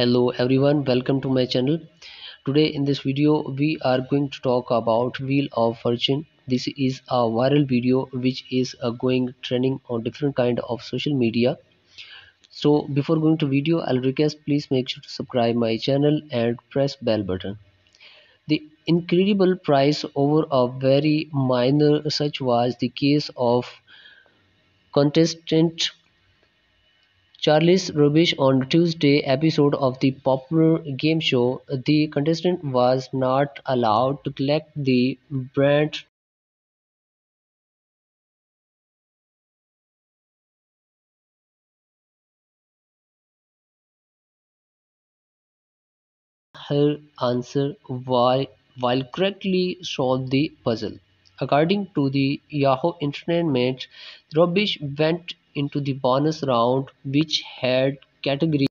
hello everyone. Welcome to my channel. Today in this video we are going to talk about wheel of fortune. This is a viral video which is uh, going trending on different kind of social media. So before going to video i'll request please make sure to subscribe my channel and press bell button. The incredible price over a very minor such was the case of contestant Charles Rubush on Tuesday episode of the popular game show, the contestant was not allowed to collect the brand her answer while, while correctly solved the puzzle. According to the Yahoo Entertainment, Rubush went into the bonus round which had categories